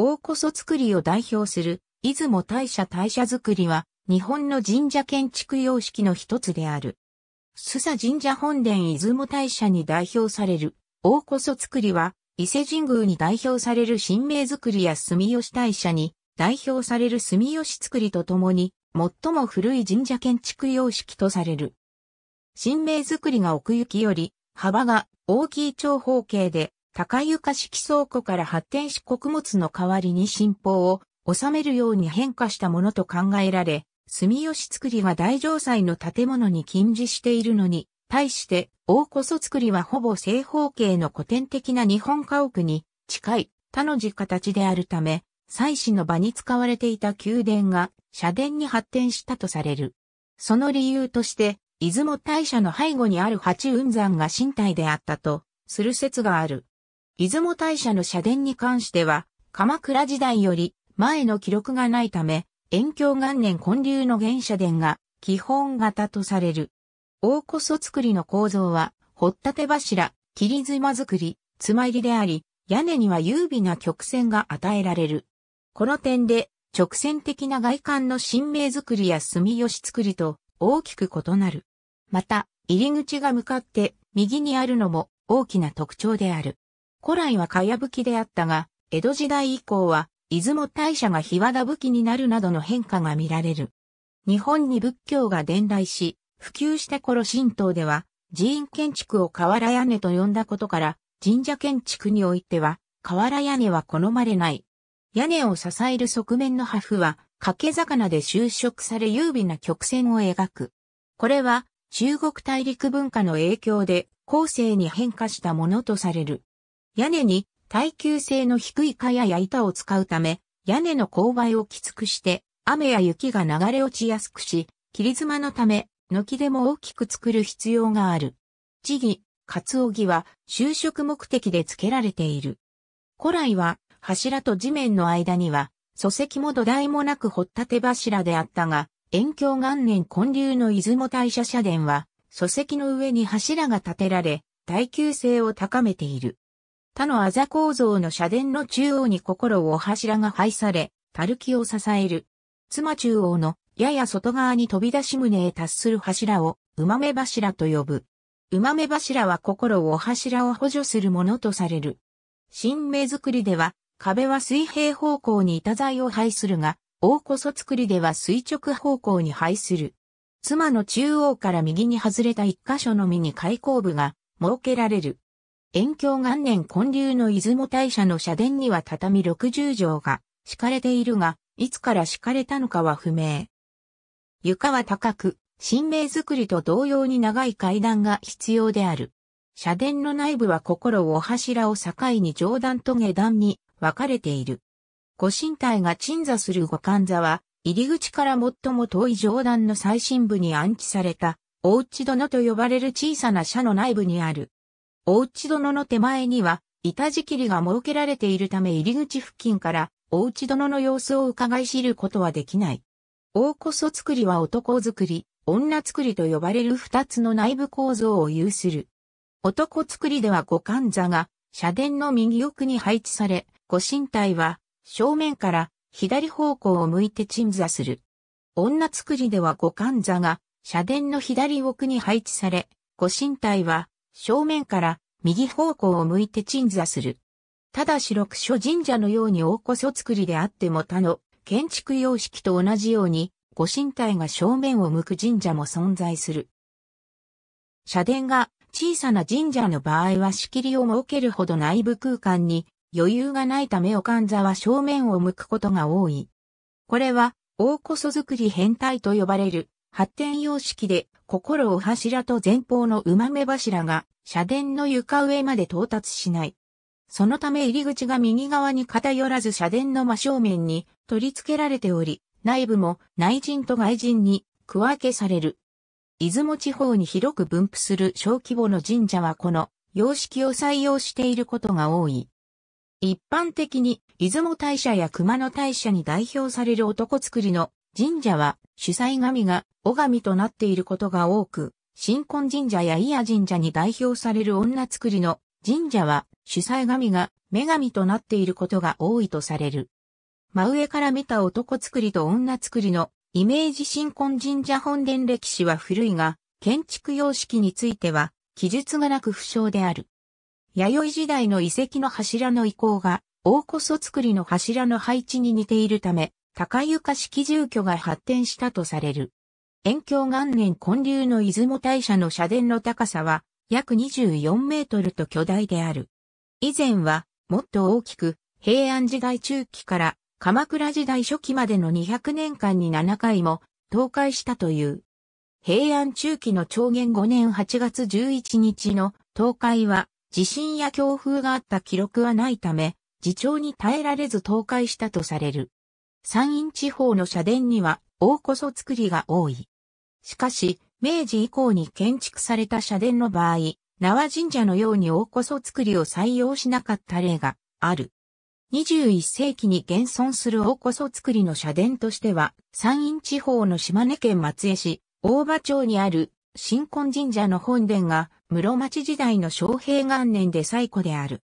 大こそ作りを代表する、出雲大社大社作りは、日本の神社建築様式の一つである。須佐神社本殿出雲大社に代表される、大こそ作りは、伊勢神宮に代表される神明作りや住吉大社に代表される住吉作りとともに、最も古い神社建築様式とされる。神明作りが奥行きより、幅が大きい長方形で、高床式倉庫から発展し穀物の代わりに信奉を収めるように変化したものと考えられ、住吉作りが大城塞の建物に禁じしているのに、対して大こそ作りはほぼ正方形の古典的な日本家屋に近い他の字形であるため、祭祀の場に使われていた宮殿が社殿に発展したとされる。その理由として、出雲大社の背後にある八雲山が身体であったとする説がある。出雲大社の社殿に関しては、鎌倉時代より前の記録がないため、延教元年建立の原社殿が基本型とされる。大こそ作りの構造は、掘ったて柱、切り妻作り、妻入りであり、屋根には優美な曲線が与えられる。この点で、直線的な外観の新名作りや住吉作りと大きく異なる。また、入り口が向かって右にあるのも大きな特徴である。古来は茅葺きであったが、江戸時代以降は、出雲大社が日和田武器になるなどの変化が見られる。日本に仏教が伝来し、普及した頃神道では、寺院建築を瓦屋根と呼んだことから、神社建築においては、瓦屋根は好まれない。屋根を支える側面の破風は、掛け魚で修飾され優美な曲線を描く。これは、中国大陸文化の影響で、後世に変化したものとされる。屋根に耐久性の低い蚊や板を使うため、屋根の勾配をきつくして、雨や雪が流れ落ちやすくし、切り妻のため、軒でも大きく作る必要がある。地木、カツオギは就職目的で付けられている。古来は柱と地面の間には礎石も土台もなく掘ったて柱であったが、延教元年建立の出雲大社社殿は礎石の上に柱が建てられ、耐久性を高めている。他のあざ構造の社殿の中央に心を柱が配され、たるきを支える。妻中央のやや外側に飛び出し胸へ達する柱を、うまめ柱と呼ぶ。うまめ柱は心を柱を補助するものとされる。新名作りでは、壁は水平方向に板材を配するが、大こそ作りでは垂直方向に配する。妻の中央から右に外れた一箇所のみに開口部が設けられる。延教元年建立の出雲大社の社殿には畳60畳が敷かれているが、いつから敷かれたのかは不明。床は高く、神明作りと同様に長い階段が必要である。社殿の内部は心を柱を境に上段と下段に分かれている。ご神体が鎮座する五感座は、入り口から最も遠い上段の最深部に安置された、大内殿と呼ばれる小さな社の内部にある。大内殿の手前には、板仕切りが設けられているため入り口付近から大内殿の様子を伺い知ることはできない。大こそ作りは男作り、女作りと呼ばれる二つの内部構造を有する。男作りでは五感座が社殿の右奥に配置され、ご神体は正面から左方向を向いて鎮座する。女作りでは五感座が社殿の左奥に配置され、ご神体は正面から右方向を向いて鎮座する。ただし六所神社のように大こそ作りであっても他の建築様式と同じように、ご神体が正面を向く神社も存在する。社殿が小さな神社の場合は仕切りを設けるほど内部空間に余裕がないためおかん座は正面を向くことが多い。これは大こそ作り変態と呼ばれる発展様式で心を柱と前方の馬目柱が社殿の床上まで到達しない。そのため入り口が右側に偏らず社殿の真正面に取り付けられており、内部も内陣と外陣に区分けされる。出雲地方に広く分布する小規模の神社はこの様式を採用していることが多い。一般的に出雲大社や熊野大社に代表される男作りの神社は主催神が小神となっていることが多く、新婚神社や伊谷神社に代表される女作りの神社は主催神が女神となっていることが多いとされる。真上から見た男作りと女作りのイメージ新婚神社本殿歴史は古いが、建築様式については記述がなく不詳である。弥生時代の遺跡の柱の遺構が大こそ作りの柱の配置に似ているため、高床式住居が発展したとされる。延享元年建立の出雲大社の社殿の高さは約24メートルと巨大である。以前はもっと大きく平安時代中期から鎌倉時代初期までの200年間に7回も倒壊したという。平安中期の長元5年8月11日の倒壊は地震や強風があった記録はないため、自重に耐えられず倒壊したとされる。山陰地方の社殿には大こそ作りが多い。しかし、明治以降に建築された社殿の場合、縄神社のように大こそ作りを採用しなかった例がある。21世紀に現存する大こそ作りの社殿としては、山陰地方の島根県松江市、大場町にある新婚神社の本殿が室町時代の昌平元年で最古である。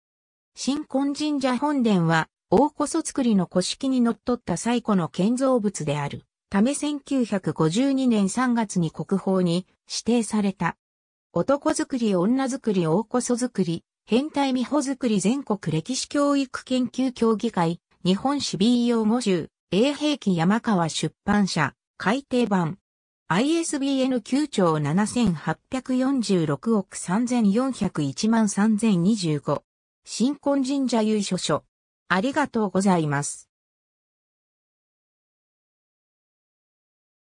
新婚神社本殿は大こそ作りの古式に則っった最古の建造物である。ため1952年3月に国宝に指定された。男作り女作り大こそ作り変態美穂作り全国歴史教育研究協議会、日本史 B 用語集、英兵器山川出版社、改訂版。ISBN 9兆7846億3401万3025。新婚神社優書書。ありがとうございます。